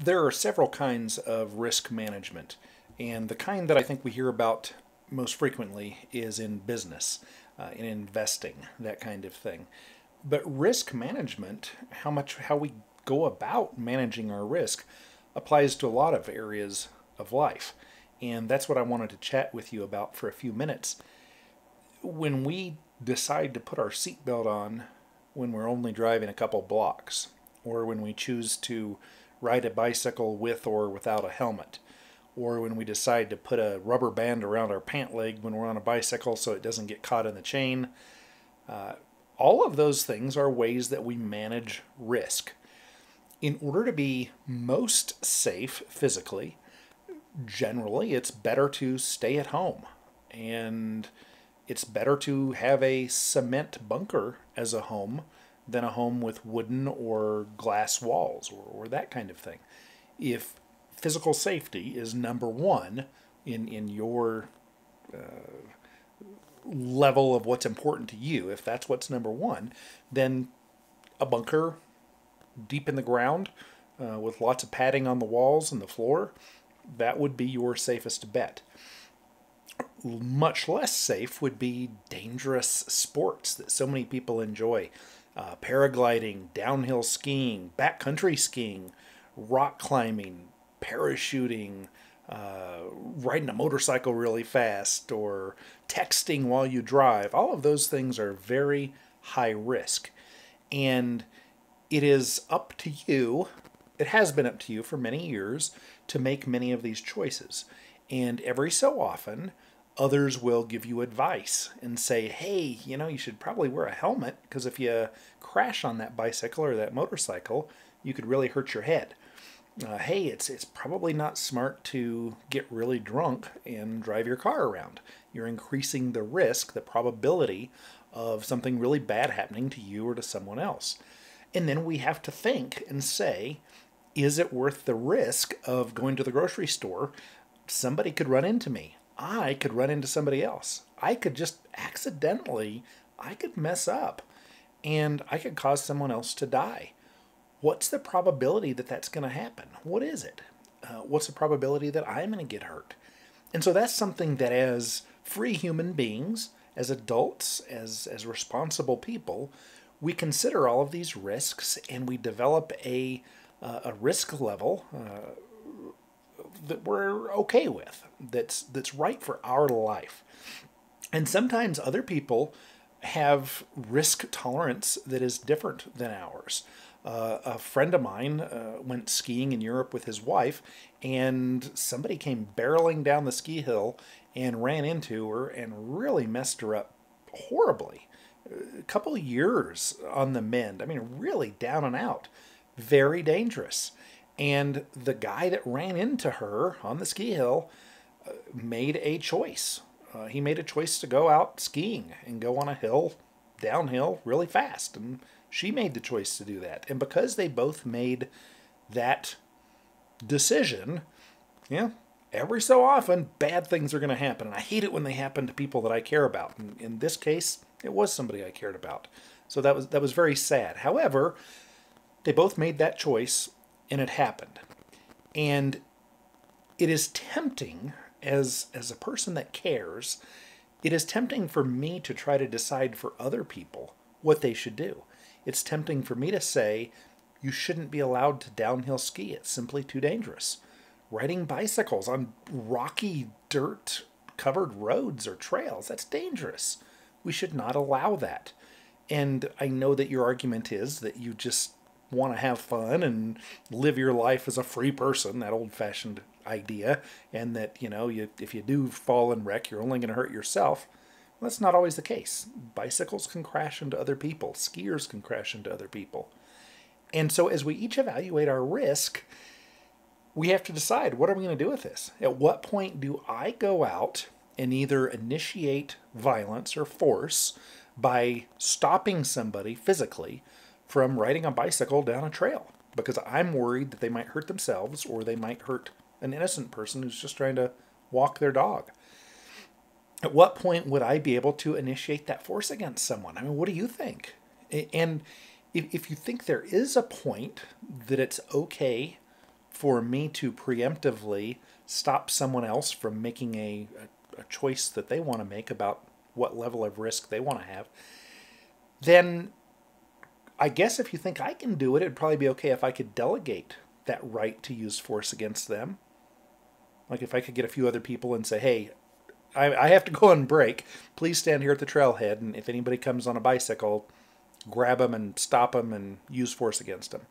There are several kinds of risk management, and the kind that I think we hear about most frequently is in business, uh, in investing, that kind of thing. But risk management, how much how we go about managing our risk, applies to a lot of areas of life. And that's what I wanted to chat with you about for a few minutes. When we decide to put our seatbelt on when we're only driving a couple blocks, or when we choose to ride a bicycle with or without a helmet, or when we decide to put a rubber band around our pant leg when we're on a bicycle so it doesn't get caught in the chain. Uh, all of those things are ways that we manage risk. In order to be most safe physically, generally it's better to stay at home and it's better to have a cement bunker as a home than a home with wooden or glass walls or, or that kind of thing. If physical safety is number one in, in your uh, level of what's important to you, if that's what's number one, then a bunker deep in the ground uh, with lots of padding on the walls and the floor, that would be your safest bet. Much less safe would be dangerous sports that so many people enjoy uh, paragliding, downhill skiing, backcountry skiing, rock climbing, parachuting, uh, riding a motorcycle really fast, or texting while you drive. All of those things are very high risk. And it is up to you, it has been up to you for many years to make many of these choices. And every so often, others will give you advice and say, hey, you know, you should probably wear a helmet because if you crash on that bicycle or that motorcycle, you could really hurt your head. Uh, hey, it's it's probably not smart to get really drunk and drive your car around. You're increasing the risk, the probability of something really bad happening to you or to someone else. And then we have to think and say, is it worth the risk of going to the grocery store? Somebody could run into me. I could run into somebody else. I could just accidentally, I could mess up and I could cause someone else to die. What's the probability that that's going to happen? What is it? Uh, what's the probability that I'm going to get hurt? And so that's something that as free human beings, as adults, as, as responsible people, we consider all of these risks and we develop a, uh, a risk level uh, that we're okay with, that's that's right for our life. And sometimes other people have risk tolerance that is different than ours. Uh, a friend of mine uh, went skiing in Europe with his wife, and somebody came barreling down the ski hill and ran into her and really messed her up horribly. A couple years on the mend. I mean, really down and out. Very dangerous. And the guy that ran into her on the ski hill uh, made a choice. Uh, he made a choice to go out skiing and go on a hill downhill really fast. And she made the choice to do that. And because they both made that decision, yeah, every so often bad things are going to happen. And I hate it when they happen to people that I care about. And in this case, it was somebody I cared about. So that was that was very sad. However, they both made that choice and it happened. And it is tempting as as a person that cares, it is tempting for me to try to decide for other people what they should do. It's tempting for me to say you shouldn't be allowed to downhill ski. It's simply too dangerous. Riding bicycles on rocky dirt covered roads or trails, that's dangerous. We should not allow that. And I know that your argument is that you just want to have fun and live your life as a free person, that old fashioned idea, and that, you know, you, if you do fall and wreck, you're only going to hurt yourself. Well, that's not always the case. Bicycles can crash into other people, skiers can crash into other people. And so, as we each evaluate our risk, we have to decide what are we going to do with this? At what point do I go out and either initiate violence or force by stopping somebody physically from riding a bicycle down a trail because I'm worried that they might hurt themselves or they might hurt an innocent person who's just trying to walk their dog. At what point would I be able to initiate that force against someone? I mean, what do you think? And if, you think there is a point that it's okay for me to preemptively stop someone else from making a, a, a choice that they want to make about what level of risk they want to have, then I guess if you think I can do it, it'd probably be okay if I could delegate that right to use force against them. Like if I could get a few other people and say, hey, I, I have to go on break. Please stand here at the trailhead, and if anybody comes on a bicycle, grab them and stop them and use force against them.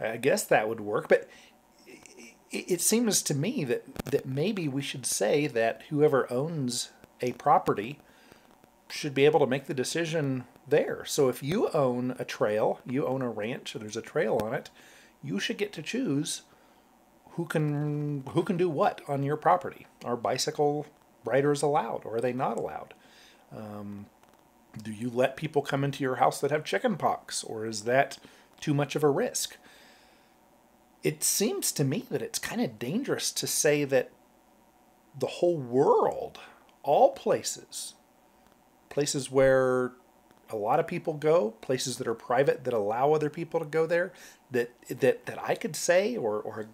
I guess that would work, but it, it seems to me that, that maybe we should say that whoever owns a property should be able to make the decision there. So if you own a trail, you own a ranch, there's a trail on it, you should get to choose who can who can do what on your property. Are bicycle riders allowed, or are they not allowed? Um, do you let people come into your house that have chicken pox, or is that too much of a risk? It seems to me that it's kind of dangerous to say that the whole world, all places, places where a lot of people go, places that are private that allow other people to go there, that that that I could say, or or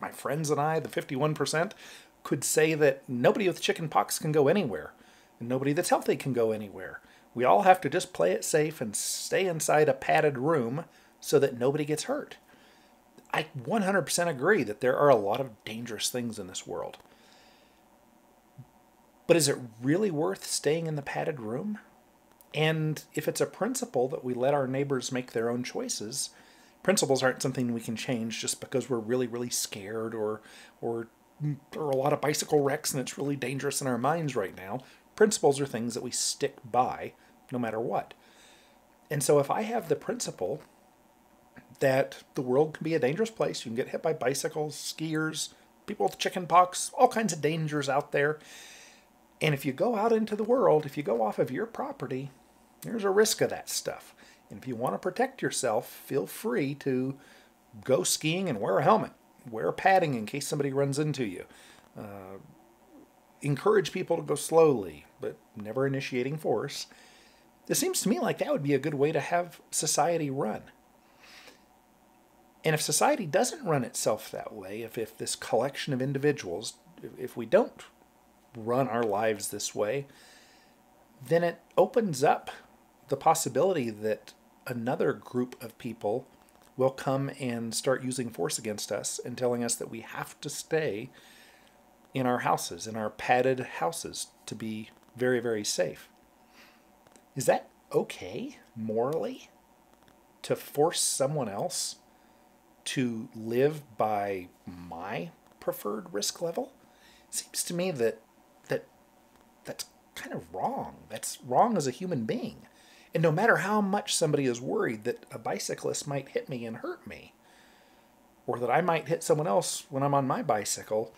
my friends and I, the fifty one percent, could say that nobody with chicken pox can go anywhere, and nobody that's healthy can go anywhere. We all have to just play it safe and stay inside a padded room so that nobody gets hurt. I 100% agree that there are a lot of dangerous things in this world. But is it really worth staying in the padded room? And if it's a principle that we let our neighbors make their own choices, principles aren't something we can change just because we're really, really scared or or there are a lot of bicycle wrecks and it's really dangerous in our minds right now. Principles are things that we stick by no matter what. And so if I have the principle that the world can be a dangerous place, you can get hit by bicycles, skiers, people with chicken pox, all kinds of dangers out there. And if you go out into the world, if you go off of your property, there's a risk of that stuff. And if you want to protect yourself, feel free to go skiing and wear a helmet, wear padding in case somebody runs into you. Uh, encourage people to go slowly, but never initiating force. It seems to me like that would be a good way to have society run. And if society doesn't run itself that way, if, if this collection of individuals, if we don't run our lives this way, then it opens up the possibility that another group of people will come and start using force against us and telling us that we have to stay in our houses, in our padded houses, to be very, very safe. Is that okay morally to force someone else to live by my preferred risk level? It seems to me that that that's kind of wrong. That's wrong as a human being. And no matter how much somebody is worried that a bicyclist might hit me and hurt me, or that I might hit someone else when I'm on my bicycle,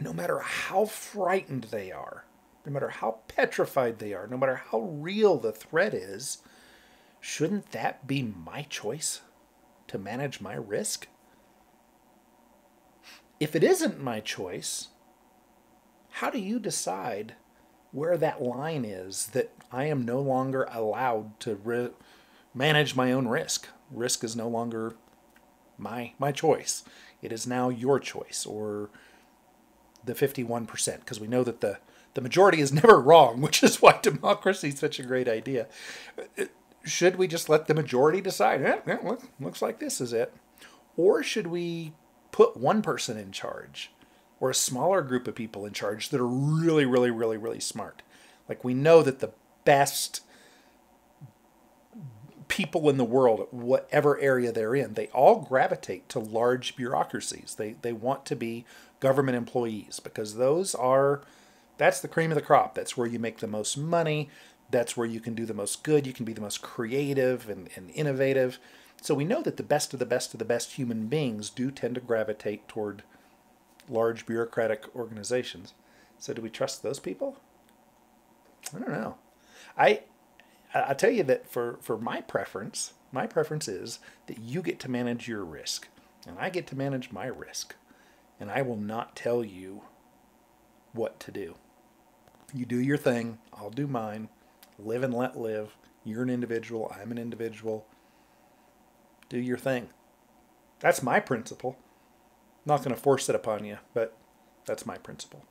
no matter how frightened they are, no matter how petrified they are, no matter how real the threat is, shouldn't that be my choice to manage my risk? If it isn't my choice, how do you decide where that line is that I am no longer allowed to re- manage my own risk. Risk is no longer my my choice. It is now your choice or the 51% because we know that the the majority is never wrong, which is why democracy is such a great idea. Should we just let the majority decide? Eh, yeah, look, looks like this is it. Or should we put one person in charge? Or a smaller group of people in charge that are really, really, really, really smart. Like we know that the best people in the world, whatever area they're in, they all gravitate to large bureaucracies. They they want to be government employees because those are that's the cream of the crop. That's where you make the most money. That's where you can do the most good. You can be the most creative and, and innovative. So we know that the best of the best of the best human beings do tend to gravitate toward large bureaucratic organizations. So do we trust those people? I don't know. I I tell you that for for my preference, my preference is that you get to manage your risk and I get to manage my risk. And I will not tell you what to do. You do your thing, I'll do mine. Live and let live. You're an individual, I'm an individual. Do your thing. That's my principle. Not going to force it upon you, but that's my principle.